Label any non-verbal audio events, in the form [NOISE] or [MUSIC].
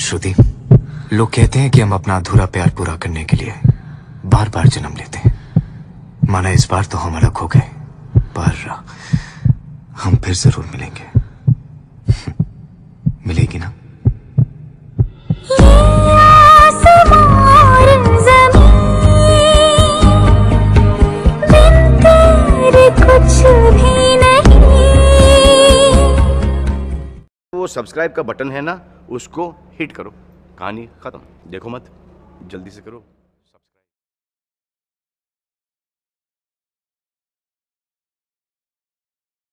श्रुति, लोग कहते हैं कि हम अपना अधूरा प्यार पूरा करने के लिए बार बार जन्म लेते हैं। माना इस बार तो हम अलग हो गए, पर हम फिर ज़रूर मिलेंगे। [LAUGHS] मिलेगी ना? कुछ भी वो सब्सक्राइब का बटन है ना, उसको हिट करो। कहानी खत्म। देखो मत, जल्दी से करो।